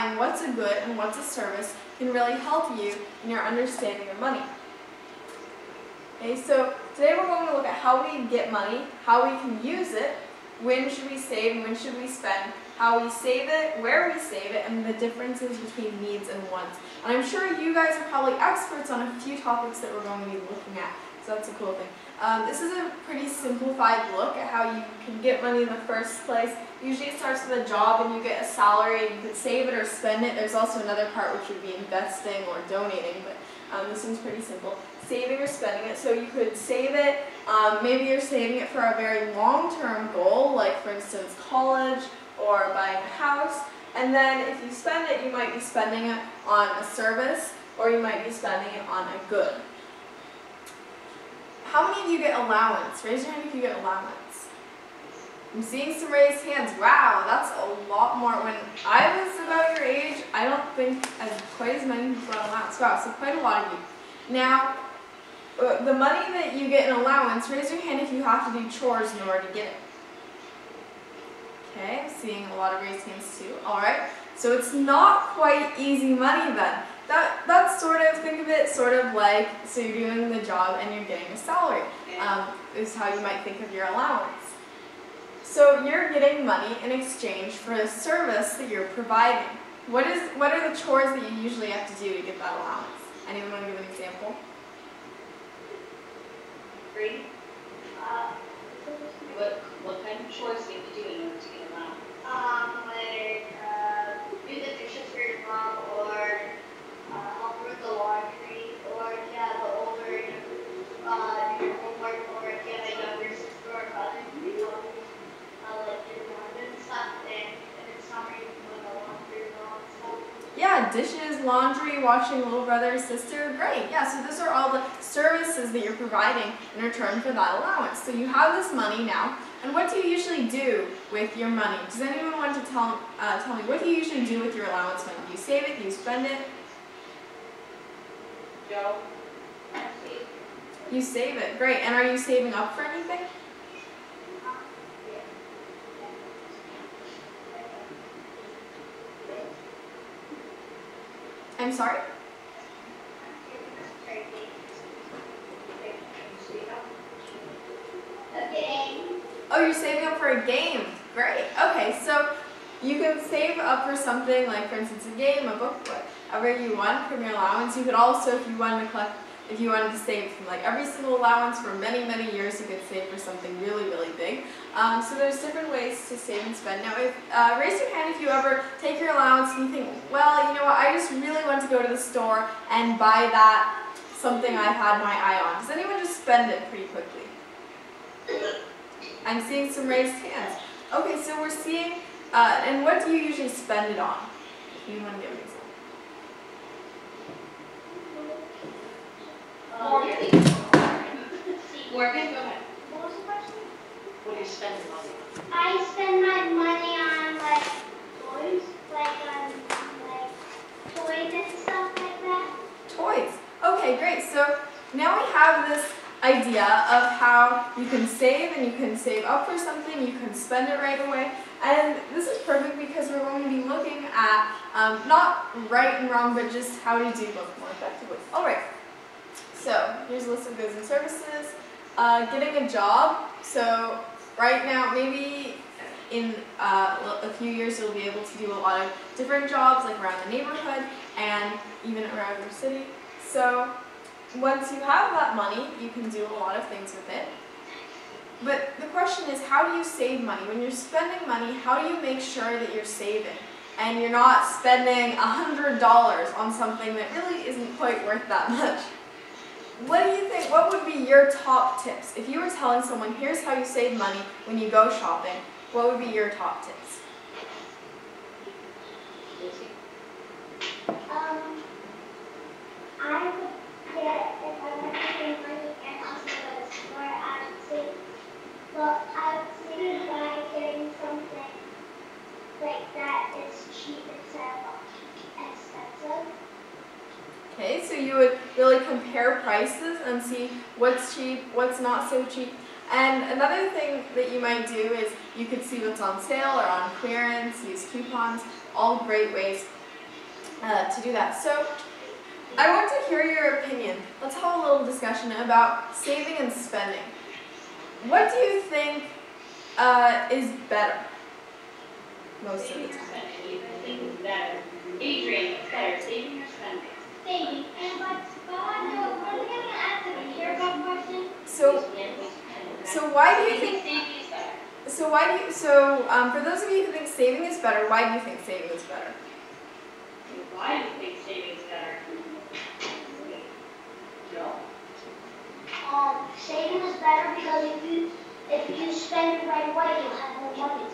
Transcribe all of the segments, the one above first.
identifying what's a good and what's a service can really help you in your understanding of money. Okay, so today we're going to look at how we get money, how we can use it, when should we save and when should we spend, how we save it, where we save it, and the differences between needs and wants. And I'm sure you guys are probably experts on a few topics that we're going to be looking at, so that's a cool thing. Um, this is a pretty simplified look at how you can get money in the first place. Usually it starts with a job and you get a salary and you can save it or spend it. There's also another part which would be investing or donating, but um, this one's pretty simple. Saving or spending it. So you could save it. Um, maybe you're saving it for a very long-term goal, like for instance college or buying a house. And then if you spend it, you might be spending it on a service or you might be spending it on a good. How many of you get allowance? Raise your hand if you get allowance. I'm seeing some raised hands. Wow, that's a lot more. When I was about your age, I don't think as quite as many people got allowance. Wow, so quite a lot of you. Now, uh, the money that you get in allowance, raise your hand if you have to do chores in order to get it. Okay, I'm seeing a lot of raised hands too. Alright, so it's not quite easy money then. That, that's sort of, think of it sort of like, so you're doing the job and you're getting a salary, um, is how you might think of your allowance. So you're getting money in exchange for a service that you're providing. What is what are the chores that you usually have to do to get that allowance? Anyone want to give an example? Three? Uh, what, what kind of chores do you have to do in order to get allowance? Um, like, uh, do the dishes for your mom Yeah, dishes, laundry, watching little brother, sister, great. Yeah, so those are all the services that you're providing in return for that allowance. So you have this money now, and what do you usually do with your money? Does anyone want to tell, uh, tell me, what do you usually do with your allowance money? Do you save it? Do you spend it? Joe? You save it, great. And are you saving up for anything? I'm sorry? Oh, you're saving up for a game. Great. Okay, so you can save up for something like, for instance, a game, a book, whatever you want from your allowance. You could also, if you wanted to collect, if you wanted to save from like every single allowance for many, many years, you could save for something really, really big. Um, so there's different ways to save and spend. Now, if, uh, raise your hand if you ever take your allowance and you think, well, you know what, I just really want to go to the store and buy that something I've had my eye on. Does anyone just spend it pretty quickly? I'm seeing some raised hands. Okay, so we're seeing, uh, and what do you usually spend it on? If you want to give an example. Morgan? Morgan, go ahead. What was the question? What do you spend your money on? I spend my money on like toys, like on like toys and stuff like that. Toys. Okay, great. So now we have this idea of how you can save and you can save up for something, you can spend it right away. And this is perfect because we're going to be looking at um, not right and wrong, but just how to do both more effectively. All right. So here's a list of goods and services. Uh, getting a job. So right now, maybe in uh, a few years, you'll be able to do a lot of different jobs, like around the neighborhood and even around your city. So once you have that money, you can do a lot of things with it. But the question is, how do you save money? When you're spending money, how do you make sure that you're saving? And you're not spending $100 on something that really isn't quite worth that much. What do you think, what would be your top tips? If you were telling someone, here's how you save money when you go shopping, what would be your top tips? Um, I would get if I went to save money and also go to I would save. Well, I would save by getting something like that is cheap instead of expensive. Okay, so you would really compare prices and see what's cheap, what's not so cheap. And another thing that you might do is you could see what's on sale or on clearance, use coupons, all great ways uh, to do that. So I want to hear your opinion. Let's have a little discussion about saving and spending. What do you think uh, is better most of Saving the time? spending, either thing. Adrian, what's better, saving or spending? Saving. And but, but I know, are gonna ask a paragraph question? So, so why do you think? Saving is better. So why do you? So um, for those of you who think saving is better, why do you think saving is better? Why do you think saving is better? Joe? Um, saving is better because if you, if you spend it right away, you'll have no money.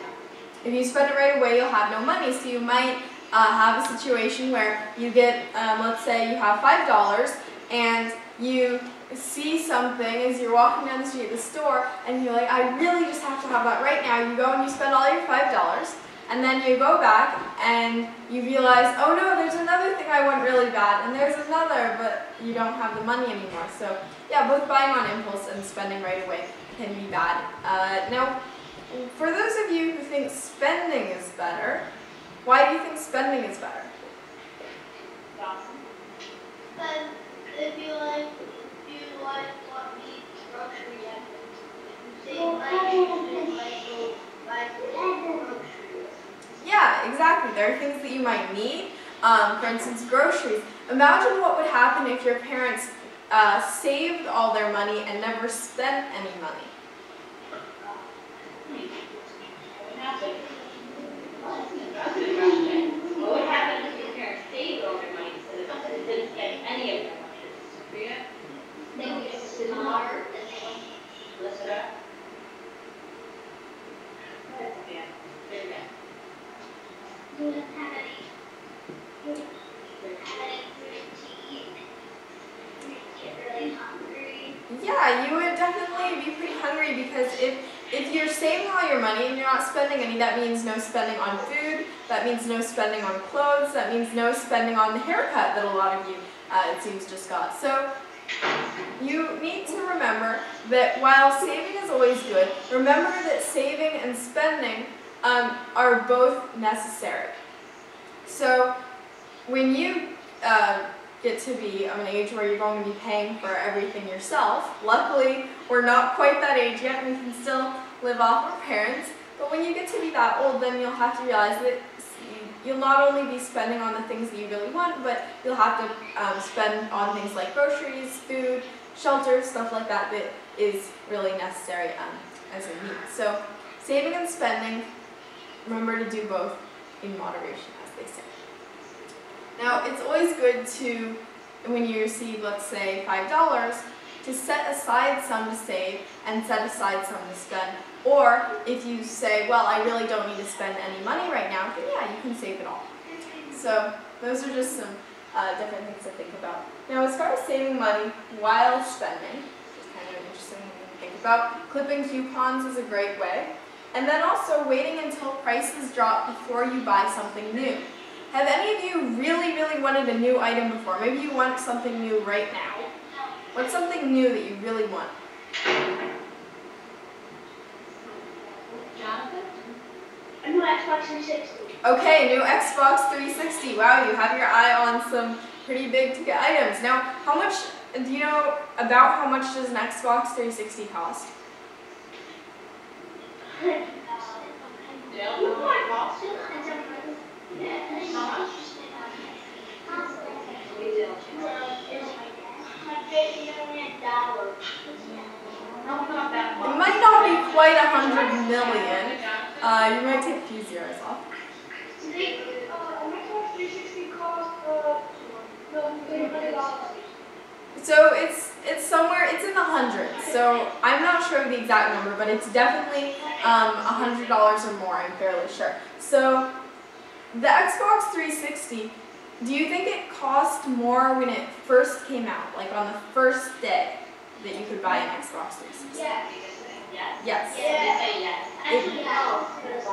If you spend it right away, you'll have no money. So you might uh, have a situation where you get, um, let's say you have five dollars, and you see something as you're walking down the street at the store, and you're like, I really just have to have that right now. You go and you spend all your five dollars, and then you go back and you realize, oh no, there's another thing I want really bad, and there's another, but you don't have the money anymore. So yeah, both buying on impulse and spending right away can be bad. Uh, now, for those of you who think spending is better, why do you think spending is better? But if you like, if you like what needs groceries, you save money, you like go buy groceries. Yeah, exactly. There are things that you might need. Um, for instance, groceries. Imagine what would happen if your parents uh, saved all their money and never spent any money. What happened? That's a good question. What would happen if your parents saved all their money instead of didn't spend any of their money? Priya, They would get smarter and Alyssa? That's a man. Very good. they wouldn't have any, wouldn't have any food to eat. You'd get really hungry. Yeah, you would definitely be pretty hungry because if if you're saving all your money and you're not spending any, that means no spending on food. That means no spending on clothes. That means no spending on the haircut that a lot of you, uh, it seems, just got. So you need to remember that while saving is always good, remember that saving and spending um, are both necessary. So when you uh, get to be of an age where you're going to be paying for everything yourself, luckily we're not quite that age yet, and we can still live off our parents, but when you get to be that old, then you'll have to realize that you'll not only be spending on the things that you really want, but you'll have to um, spend on things like groceries, food, shelter, stuff like that that is really necessary um, as a need. So saving and spending, remember to do both in moderation, as they say. Now, it's always good to, when you receive, let's say, $5, to set aside some to save and set aside some to spend. Or if you say, well, I really don't need to spend any money right now, then yeah, you can save it all. So those are just some uh, different things to think about. Now, as far as saving money while spending, which is kind of interesting to think about, clipping coupons is a great way. And then also waiting until prices drop before you buy something new. Have any of you really, really wanted a new item before? Maybe you want something new right now. What's something new that you really want? Jonathan? A new Xbox 360. Okay, new Xbox 360. Wow, you have your eye on some pretty big ticket items. Now, how much, do you know about how much does an Xbox 360 cost? Dale, what might cost? No, not that much. It might not be quite a hundred million. Uh, you might take a few zeros off. So it's it's somewhere it's in the hundreds. So I'm not sure of the exact number, but it's definitely um, a hundred dollars or more. I'm fairly sure. So the Xbox 360. Do you think it cost more when it first came out, like on the first day that you could buy an Xbox 360? Yes. Yes. Yes. Yes. Say yes. Actually, no,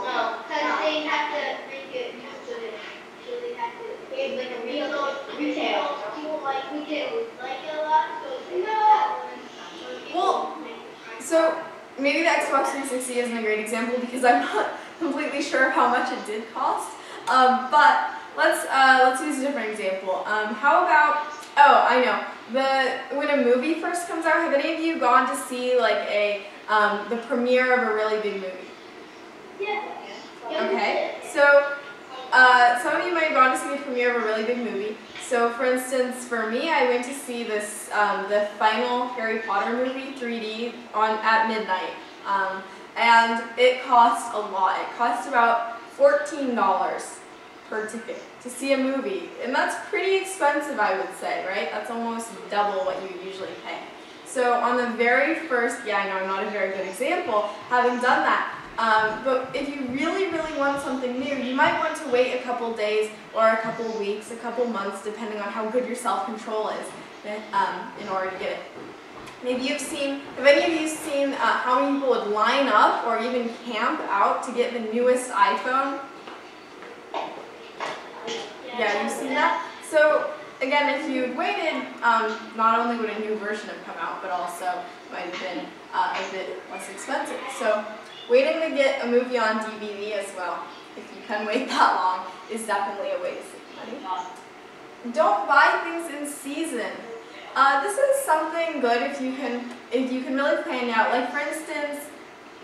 no, because they have to make it used to it. So they have to, it's like a real, retail. People like retail, like it a lot, so they no. Well, So maybe the Xbox 360 isn't a great example because I'm not completely sure how much it did cost. Um, but let's uh, let's use a different example. Um, how about oh I know the when a movie first comes out, have any of you gone to see like a um, the premiere of a really big movie? Yeah. Okay, so uh, some of you might have gone to see the premiere of a really big movie. So, for instance, for me, I went to see this um, the final Harry Potter movie 3D on at midnight, um, and it cost a lot. It cost about fourteen dollars per ticket to see a movie, and that's pretty expensive, I would say, right? That's almost double what you usually pay. So, on the very first, yeah, I know I'm not a very good example, having done that, um, but if you really, really want something new, you might want to wait a couple days or a couple weeks, a couple months, depending on how good your self-control is um, in order to get it. Maybe you've seen, have any of you seen uh, how many people would line up or even camp out to get the newest iPhone? Yeah, you've seen that? So again, if you waited, um, not only would a new version have come out, but also might have been uh, a bit less expensive. So Waiting to get a movie on DVD as well, if you can wait that long, is definitely a waste save money. Don't buy things in season. Uh, this is something good if you can if you can really plan out. Like for instance,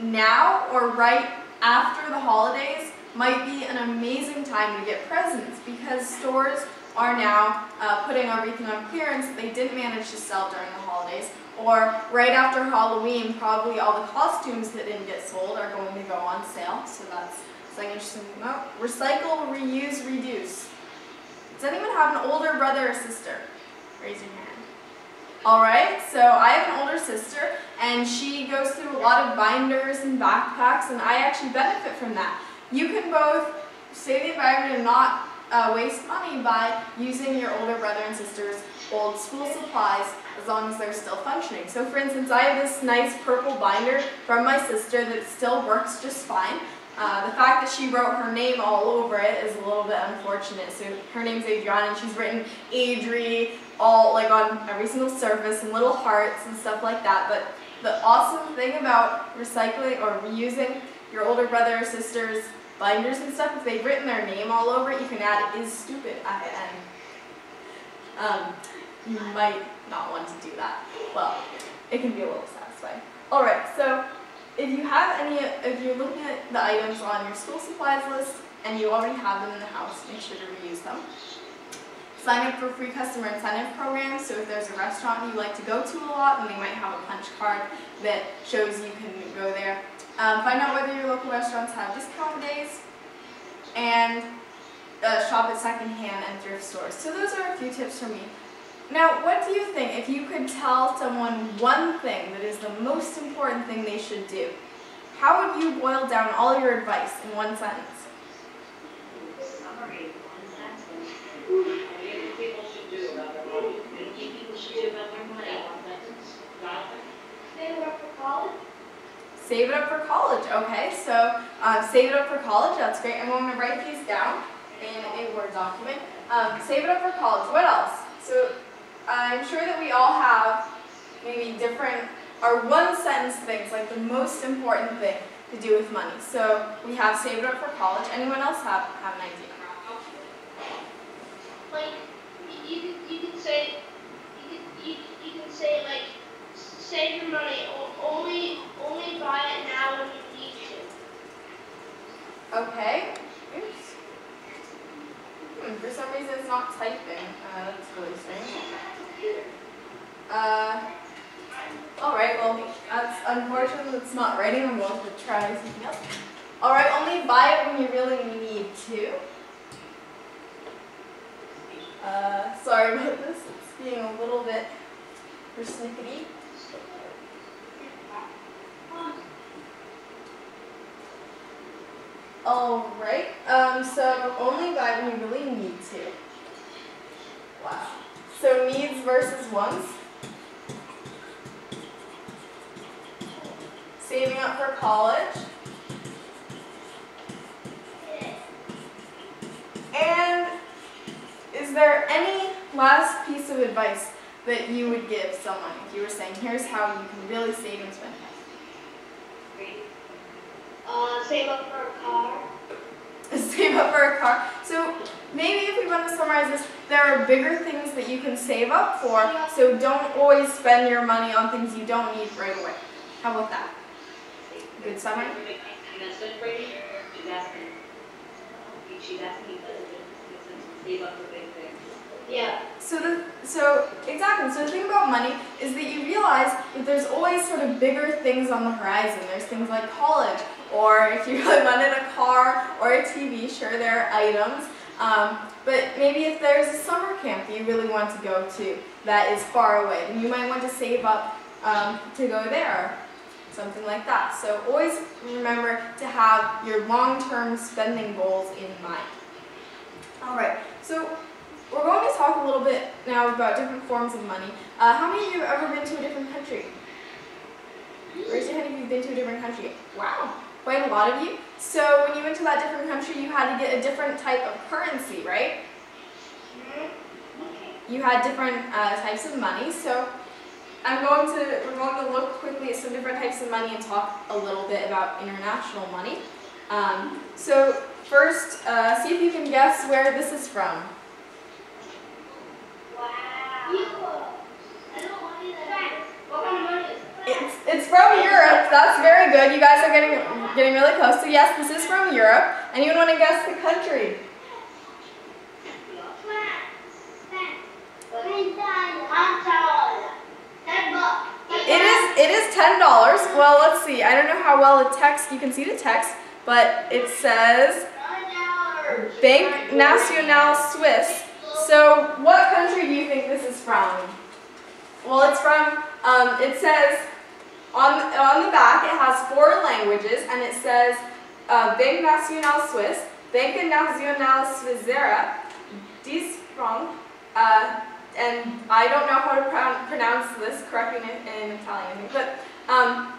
now or right after the holidays might be an amazing time to get presents because stores are now uh, putting everything on clearance that they didn't manage to sell during the holidays. Or right after Halloween, probably all the costumes that didn't get sold are going to go on sale. So that's something interesting to. Recycle, reuse, reduce. Does anyone have an older brother or sister? Raise your hand. Alright, so I have an older sister and she goes through a lot of binders and backpacks and I actually benefit from that. You can both save the environment and not uh, waste money by using your older brother and sister's old school supplies as long as they're still functioning. So for instance, I have this nice purple binder from my sister that still works just fine. Uh, the fact that she wrote her name all over it is a little bit unfortunate. So her name's Adriana and she's written Adri all like on every single surface and little hearts and stuff like that. But the awesome thing about recycling or reusing your older brother or sister's binders and stuff, if they've written their name all over it, you can add is stupid at the end. Um, you might not want to do that. Well, it can be a little satisfying. All right, so if you have any, if you're looking at the items on your school supplies list and you already have them in the house, make sure to reuse them. Sign up for free customer incentive programs, so if there's a restaurant you like to go to a lot, then they might have a punch card that shows you can go there. Um, find out whether your local restaurants have discount days, and uh, shop at secondhand and thrift stores. So those are a few tips for me. Now, what do you think if you could tell someone one thing that is the most important thing they should do? How would you boil down all your advice in one sentence? Summary, one sentence. What do you think people should do about their money? What do you think people should do about their money? One sentence. Jonathan? Save it up for college. Save it up for college. Okay, so uh, save it up for college. That's great. I'm going to write these down in a Word document. Um, save it up for college. What else? So I'm sure that we all have maybe different or one sentence things, like the most important thing to do with money. So we have saved up for college. Anyone else have, have an idea? Like you, you can say you can you, you can say like save your money only only buy it now when you need to. Okay. Oops. Hmm, for some reason it's not typing. Uh, that's really strange. Uh, Alright, well, that's unfortunately it's not writing. I'm going to try something else. Alright, only buy it when you really need to. Uh, sorry about this. It's being a little bit persnickety. Alright, um, so only buy when you really need to. So needs versus wants. Saving up for college. And is there any last piece of advice that you would give someone if you were saying, here's how you can really save and spend money? Uh, save up for a car. save up for a car. So maybe if we want to summarize this, there are bigger things that you can save up for. So don't always spend your money on things you don't need right away. How about that? Good summary? Good, Brady? She's asking, she's asking if that's a good, save up for big things. Yeah. So the so exactly. So the thing about money is that you realize that there's always sort of bigger things on the horizon. There's things like college, or if you really wanted a car or a TV. Sure, there are items. Um, but maybe if there's a summer camp that you really want to go to that is far away, then you might want to save up um, to go there, something like that. So always remember to have your long-term spending goals in mind. All right. So we're going to talk a little bit now about different forms of money. Uh, how many of you have ever been to a different country? Raise your hand if you've been to a different country. Wow, quite a lot of you. So when you went to that different country, you had to get a different type of currency, right? You had different uh, types of money. So I'm going to we're going to look quickly at some different types of money and talk a little bit about international money. Um, so first, uh, see if you can guess where this is from. Wow. I don't want to that. What kind of money is It's, it's from Europe. That's very good. You guys are getting getting really close. So yes, this is from Europe. Anyone want to guess the country? It is it is ten dollars. Well, let's see. I don't know how well the text you can see the text, but it says Bank National Swiss. So what country do you think this is from? Well, it's from. Um, it says on on the back it has four languages, and it says uh, Bank Nationale Suisse, Banque Nationale Svizzera, dies Franc, uh, and I don't know how to pro- pronounce this correctly in, in Italian, but um,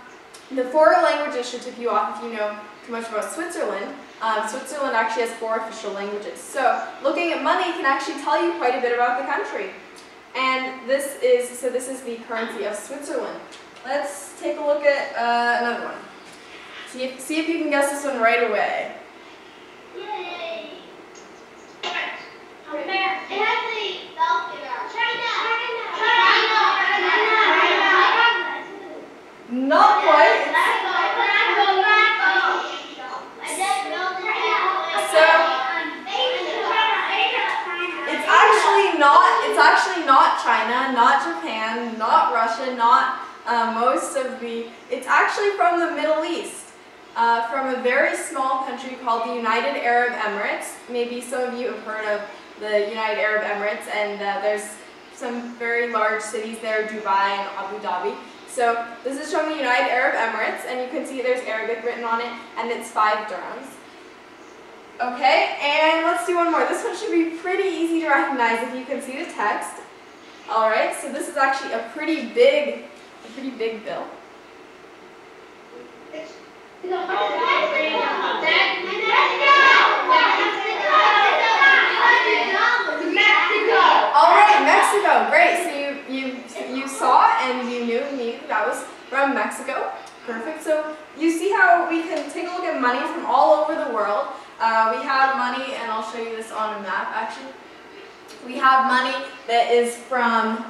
the four languages should tip you off if you know too much about Switzerland. Um, Switzerland actually has four official languages, so looking at money can actually tell you quite a bit about the country. And this is so this is the currency of Switzerland. Let's take a look at uh, another one. See if, see if you can guess this one right away. Yay! America. It has the dolphin China. China. China. China. Not quite. It's actually not. It's actually not China, not Japan, not Russia, not uh, most of the. It's actually from the Middle East, uh, from a very small country called the United Arab Emirates. Maybe some of you have heard of the United Arab Emirates, and uh, there's some very large cities there, Dubai and Abu Dhabi. So this is from the United Arab Emirates, and you can see there's Arabic written on it, and it's five dirhams. Okay, and let's do one more. This one should be pretty easy to recognize if you can see the text. All right, so this is actually a pretty big, a pretty big bill. All right, Mexico. Great. So you you you saw and you knew me that was from Mexico. Perfect. So you see how we can take a look at money from all over the world. Uh, we have money, and I'll show you this on a map. Actually, we have money that is from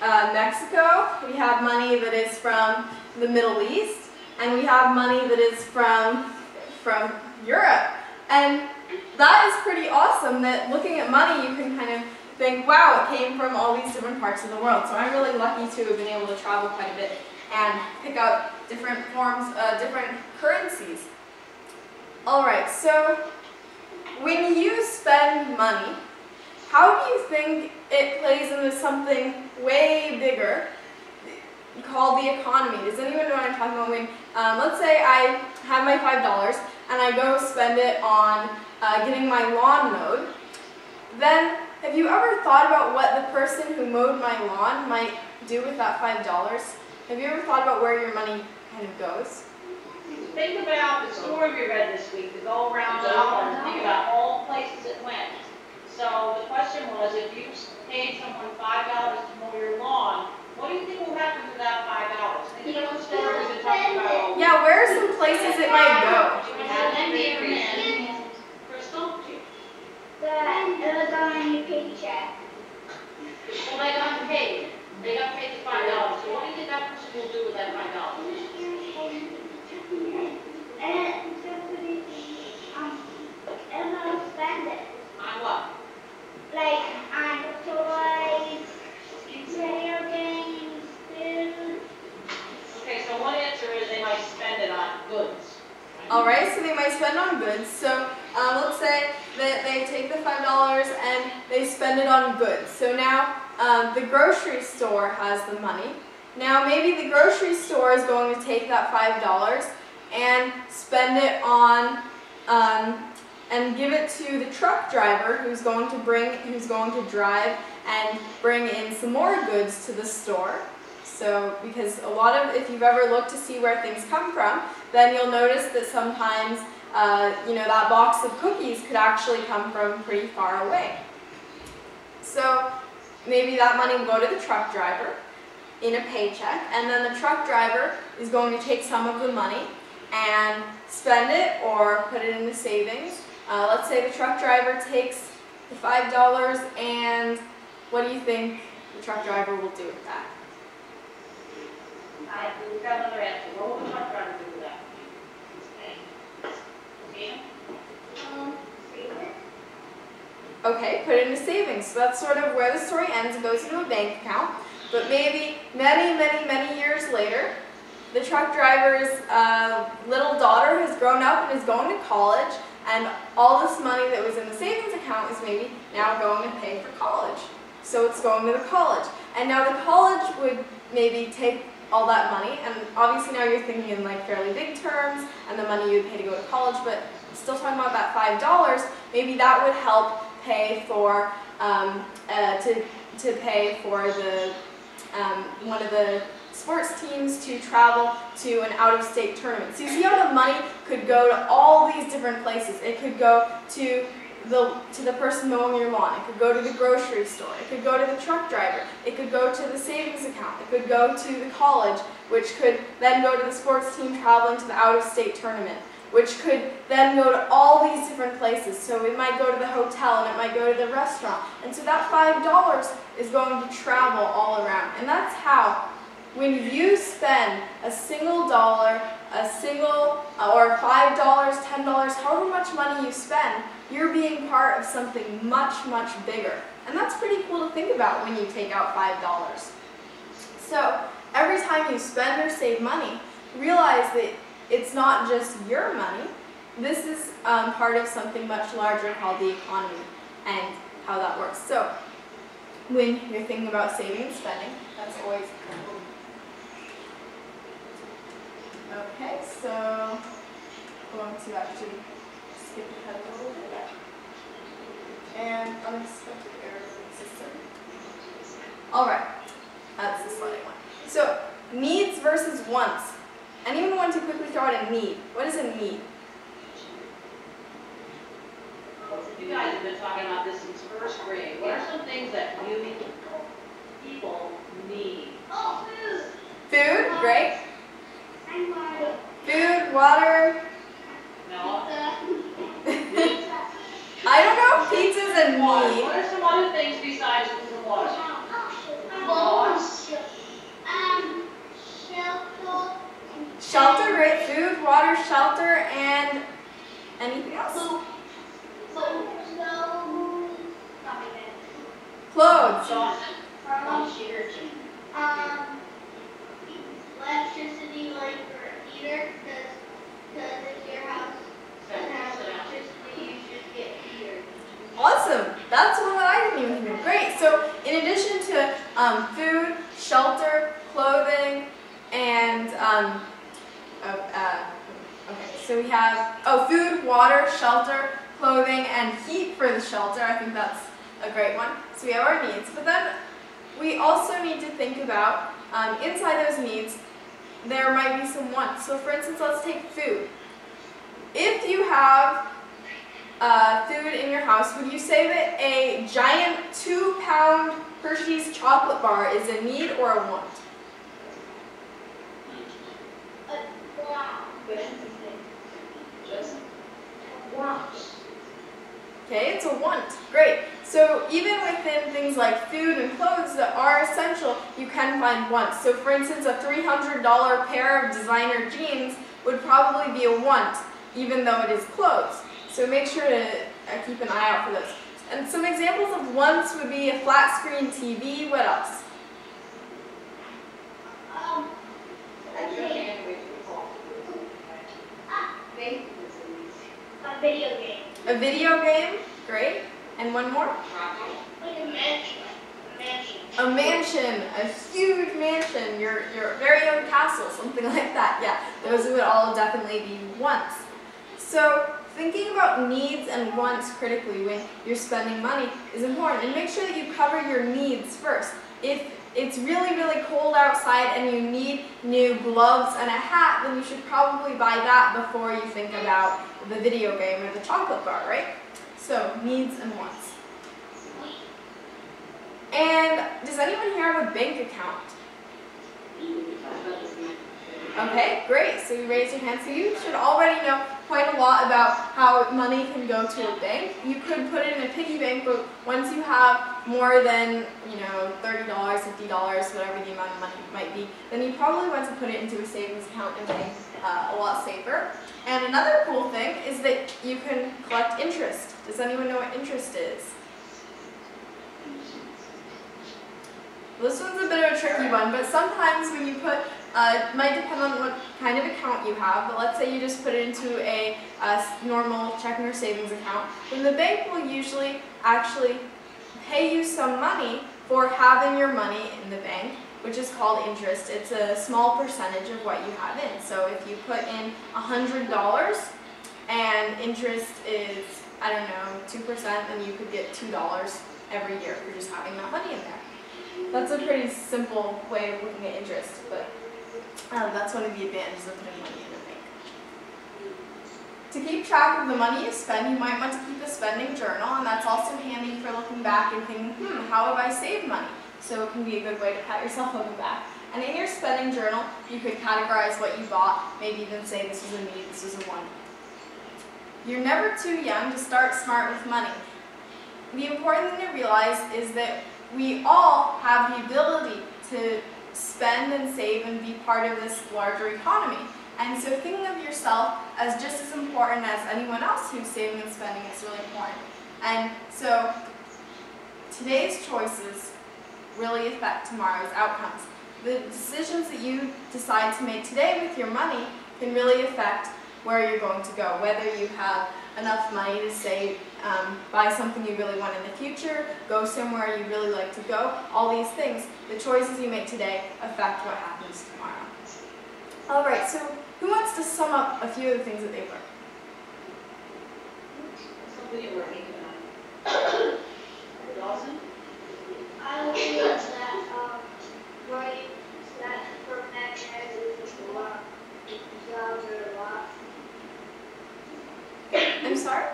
uh, Mexico. We have money that is from the Middle East, and we have money that is from from Europe. And that is pretty awesome. That looking at money, you can kind of think, wow, it came from all these different parts of the world. So I'm really lucky to have been able to travel quite a bit and pick up different forms, uh, different currencies. All right, so when you spend money, how do you think it plays into something way bigger called the economy? Does anyone know what I'm talking about? When, um, let's say I have my $5 and I go spend it on uh, getting my lawn mowed, then have you ever thought about what the person who mowed my lawn might do with that $5? Have you ever thought about where your money kind of goes? Think about the story we read this week, the go around and on, and think about all the places it went. So the question was, if you paid someone five dollars to mow your lawn, what do you think will happen to that five dollars? Think about the stories that talk about. Yeah, where are some places it might go? You that Crystal, it was on your paycheck. Well, they got paid, they got paid the five dollars, so what do you think that person will do with that five dollars? And um, and I'll spend it. On what? Like on toys, video games, food. Okay, so one answer is they might spend it on goods. All right, so they might spend on goods. So um, let's say that they take the five dollars and they spend it on goods. So now um, the grocery store has the money. Now maybe the grocery store is going to take that five dollars and spend it on um, and give it to the truck driver who's going to bring who's going to drive and bring in some more goods to the store. So because a lot of if you've ever looked to see where things come from, then you'll notice that sometimes uh, you know that box of cookies could actually come from pretty far away. So maybe that money will go to the truck driver in a paycheck, and then the truck driver is going to take some of the money and spend it or put it into savings. Uh, let's say the truck driver takes the five dollars, and what do you think the truck driver will do with that? I, we've got another answer, what will the truck driver do with that? Um. Okay, put it into savings. So that's sort of where the story ends. It goes into a bank account. But maybe many, many, many years later, the truck driver's uh, little daughter has grown up and is going to college, and all this money that was in the savings account is maybe now going to pay for college. So it's going to the college. And now the college would maybe take all that money, and obviously now you're thinking in like fairly big terms, and the money you would pay to go to college, but still talking about that five dollars, maybe that would help pay for um, uh, to to pay for the um, one of the sports teams to travel to an out-of-state tournament. So you see how the money could go to all these different places. It could go to the to the person mowing your lawn. It could go to the grocery store. It could go to the truck driver. It could go to the savings account. It could go to the college, which could then go to the sports team traveling to the out-of-state tournament which could then go to all these different places. So it might go to the hotel and it might go to the restaurant. And so that $5 is going to travel all around. And that's how, when you spend a single dollar, a single, uh, or $5, $10, however much money you spend, you're being part of something much, much bigger. And that's pretty cool to think about when you take out $5. So every time you spend or save money, realize that it's not just your money. This is um, part of something much larger called the economy and how that works. So when you're thinking about saving and spending, that's always Okay, so I'm going to actually skip ahead a little bit. And unexpected error in system. All right, that's the slide I want. So needs versus wants. Anyone want to quickly throw out a need? What is a need? You guys have been talking about this since first grade. What are some things that you people need? Oh, food. Food, great. I'm water. Food, water. No? Pizza. I don't know if pizza's a Water. What are some other things besides food and water? Balls. Um, shelter. Shelter, great. Food, water, shelter, and anything else? Clothes. Clothes. Um, electricity, like for a heater, because, Awesome. That's one that I didn't even think. Great. So in addition to um, food, shelter, clothing, and um, oh, uh, okay, so we have oh food, water, shelter, clothing, and heat for the shelter. I think that's a great one. So we have our needs, but then we also need to think about um, inside those needs. There might be some wants. So for instance, let's take food. If you have uh, food in your house, would you say that a giant two pound Hershey's chocolate bar is a need or a want? Wow. Just. Wow. Okay, it's a want. Great. So even within things like food and clothes that are essential, you can find wants. So for instance, a $300 pair of designer jeans would probably be a want, even though it is clothes. So make sure to uh, keep an eye out for those. And some examples of wants would be a flat screen TV. What else? Um, I a video game. A video game. Great. And one more? Like a mansion. A mansion. A mansion, a huge mansion, your, your very own castle, something like that. Yeah, those would all definitely be wants. So thinking about needs and wants critically when you're spending money is important. And make sure that you cover your needs first. If it's really, really cold outside and you need new gloves and a hat, then you should probably buy that before you think about the video game or the chocolate bar, right? So, needs and wants. And does anyone here have a bank account? Okay, great. So you raise your hand. So you should already know quite a lot about how money can go to a bank. You could put it in a piggy bank, but once you have more than, you know, $30, $50, whatever the amount of money might be, then you probably want to put it into a savings account and bank uh, a lot safer. And another cool thing is that you can collect interest. Does anyone know what interest is? This one's a bit of a tricky one, but sometimes when you put, uh, it might depend on what kind of account you have, but let's say you just put it into a, a normal checking or savings account, then the bank will usually actually pay you some money for having your money in the bank, which is called interest. It's a small percentage of what you have in. So if you put in $100 and interest is, I don't know, 2%, then you could get $2 every year for just having that money in there. That's a pretty simple way of looking at interest, but um, that's one of the advantages of putting money in a bank. To keep track of the money you spend, you might want to keep a spending journal, and that's also handy for looking back and thinking, hmm, how have I saved money? So it can be a good way to pat yourself on the back. And in your spending journal, you could categorize what you bought, maybe even say this is a need, this is a want. You're never too young to start smart with money. The important thing to realize is that we all have the ability to spend and save and be part of this larger economy. And so thinking of yourself as just as important as anyone else who's saving and spending is really important. And so today's choices really affect tomorrow's outcomes. The decisions that you decide to make today with your money can really affect where you're going to go, whether you have enough money to say um, buy something you really want in the future, go somewhere you really like to go, all these things, the choices you make today affect what happens tomorrow. All right, so who wants to sum up a few of the things that they've learned? Somebody on. Dawson? I would say that, um, money, that for mechanisms is a lot, jobs are a lot. I'm sorry?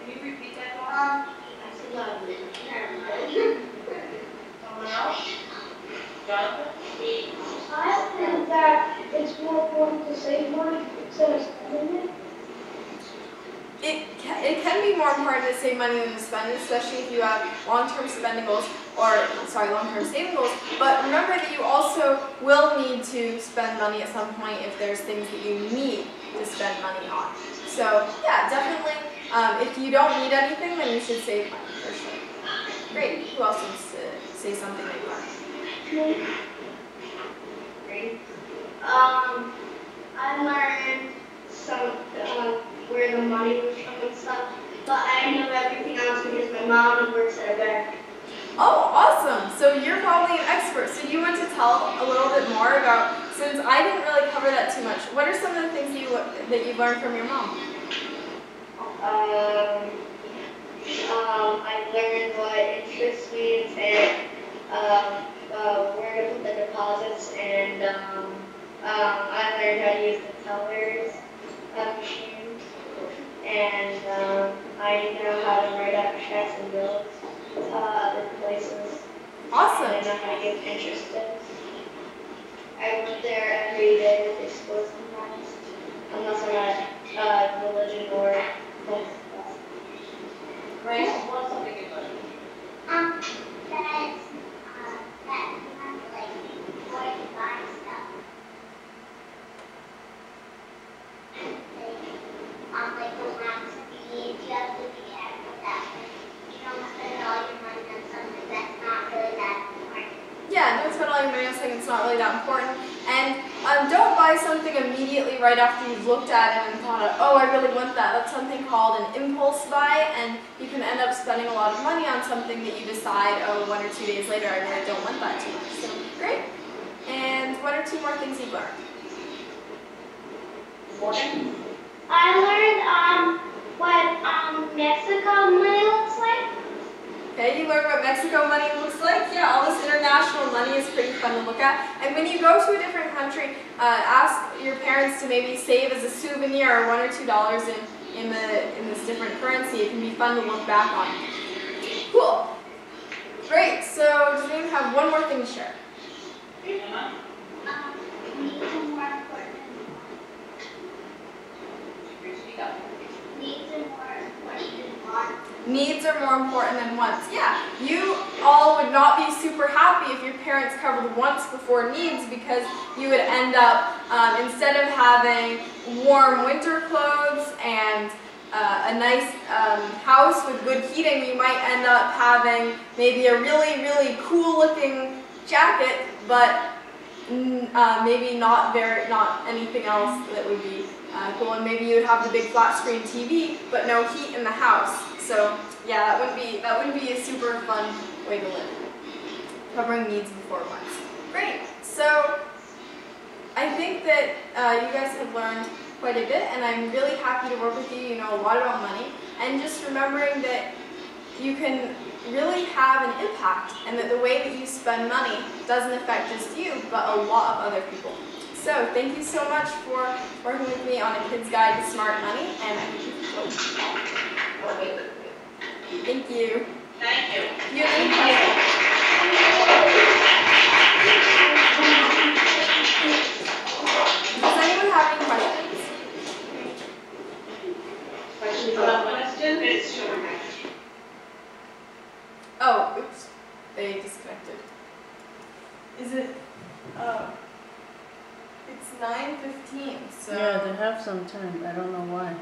Can you repeat that? Um, I said, love it. Someone else? Jonathan? I think that it's more important to save money instead of spending it. It can, it can be more important to save money than to spend, especially if you have long-term spending goals or, sorry, long-term saving goals. But remember that you also will need to spend money at some point if there's things that you need to spend money on. So yeah, definitely, um, if you don't need anything, then you should save money for sure. Great. Who else wants to say something they learned? Um, I learned some, uh, where the money was from and stuff, but I know everything else because my mom works at a bank. Oh, awesome! So you're probably an expert. So you want to tell a little bit more about, since I didn't really cover that too much, what are some of the things you that you learned from your mom? Um, um, I learned what interest means and, um, uh, where to put the deposits and, um, um, I learned how to use the tellers, machine. And, um, I know how to write out checks and bills, uh, other places. Awesome. I know how to give interest is. I went there every day with school sometimes, unless I'm at, uh, religion or health class. Grace, what's something you learned? Um, that, uh, that you have to like, before you buy stuff. Like, um, like the wax beads, you have to be careful that you don't spend all your money on something that's not really that important. Yeah, don't spend all that's not really that important. And um, don't buy something immediately right after you've looked at it and thought, oh, I really want that. That's something called an impulse buy, and you can end up spending a lot of money on something that you decide, oh, one or two days later, I really don't want that too much. So, great. And what are two more things you've learned. I learned, um, what, um, Mexico. Okay, you learned what Mexico money looks like. Yeah, all this international money is pretty fun to look at. And when you go to a different country, uh, ask your parents to maybe save as a souvenir or one or two dollars in, in the in this different currency. It can be fun to look back on. Cool. Great. So does anyone have one more thing to share? Um, needs are more important than You speak up. needs are more important than wants. Needs are more important than wants. Yeah, you all would not be super happy if your parents covered wants before needs because you would end up, um, instead of having warm winter clothes and uh, a nice um, house with good heating, you might end up having maybe a really, really cool looking jacket, but uh, maybe not very, not anything else that would be uh, cool. And maybe you would have the big flat screen TV, but no heat in the house. So yeah, that wouldn't be that wouldn't be a super fun way to live. Covering needs before wants. Great. So I think that uh, you guys have learned quite a bit, and I'm really happy to work with you. You know a lot about money, and just remembering that you can really have an impact, and that the way that you spend money doesn't affect just you, but a lot of other people. So thank you so much for working with me on a kid's guide to smart money, and I hope you Okay. Thank you. Thank you. You have any questions? Does anyone have any questions? Questions about questions? It's Oh, oops. They disconnected. Is it, uh, it's nine fifteen, so. Yeah, they have some time, I don't know why.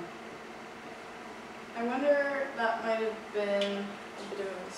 I wonder, that might have been a bit of a